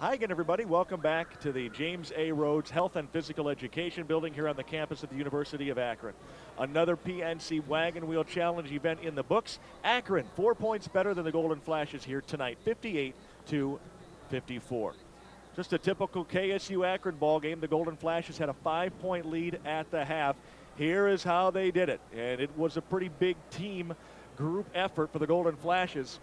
Hi again, everybody. Welcome back to the James A. Rhodes Health and Physical Education Building here on the campus of the University of Akron. Another PNC Wagon Wheel Challenge event in the books. Akron, four points better than the Golden Flashes here tonight, 58 to 54. Just a typical KSU Akron ball game. The Golden Flashes had a five-point lead at the half. Here is how they did it, and it was a pretty big team group effort for the Golden Flashes.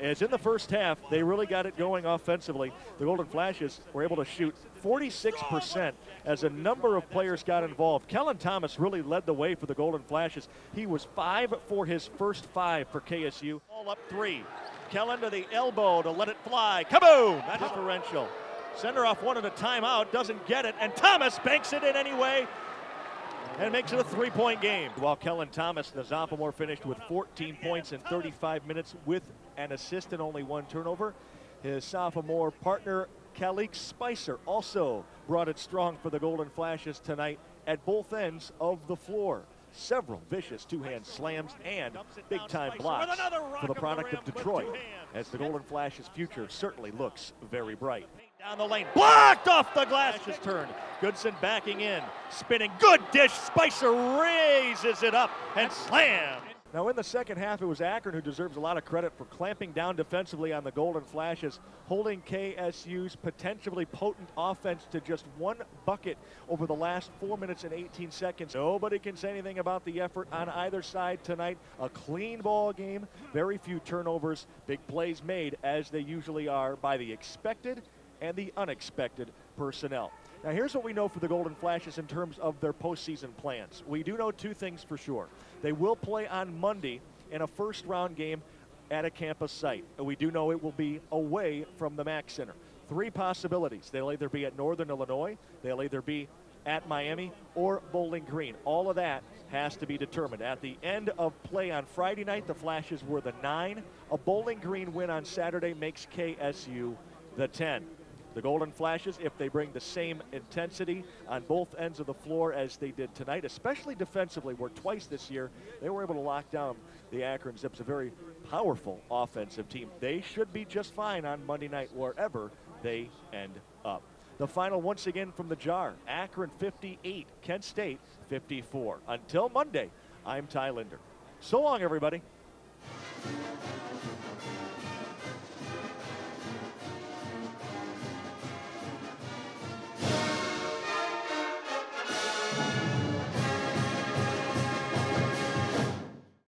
As in the first half, they really got it going offensively. The Golden Flashes were able to shoot 46% as a number of players got involved. Kellon Thomas really led the way for the Golden Flashes. He was five for his first five for KSU. All up three. Kellon to the elbow to let it fly. Kaboom! That differential. Sender off one at a timeout, doesn't get it, and Thomas banks it in anyway and makes it a three-point game. While Kellon Thomas, the sophomore, finished with 14 points in 35 minutes with an assist and only one turnover. His sophomore partner, Khaliq Spicer, also brought it strong for the Golden Flashes tonight at both ends of the floor. Several vicious two-hand slams and big-time blocks for the product of Detroit, as the Golden Flashes' future certainly looks very bright. Down the lane, blocked off the glass. Just turned. Goodson backing in, spinning. Good dish. Spicer raises it up and slam. Now, in the second half, it was Akron who deserves a lot of credit for clamping down defensively on the Golden Flashes, holding KSU's potentially potent offense to just one bucket over the last four minutes and 18 seconds. Nobody can say anything about the effort on either side tonight. A clean ball game, very few turnovers, big plays made as they usually are by the expected and the unexpected personnel. Now, here's what we know for the Golden Flashes in terms of their postseason plans. We do know two things for sure. They will play on Monday in a first round game at a campus site. And we do know it will be away from the MAC Center. Three possibilities. They'll either be at Northern Illinois, they'll either be at Miami or Bowling Green. All of that has to be determined. At the end of play on Friday night, the Flashes were the nine. A Bowling Green win on Saturday makes KSU the 10. The Golden Flashes, if they bring the same intensity on both ends of the floor as they did tonight, especially defensively, where twice this year they were able to lock down the Akron Zips, a very powerful offensive team. They should be just fine on Monday night wherever they end up. The final once again from the JAR Akron 58, Kent State 54. Until Monday, I'm Ty Linder. So long, everybody.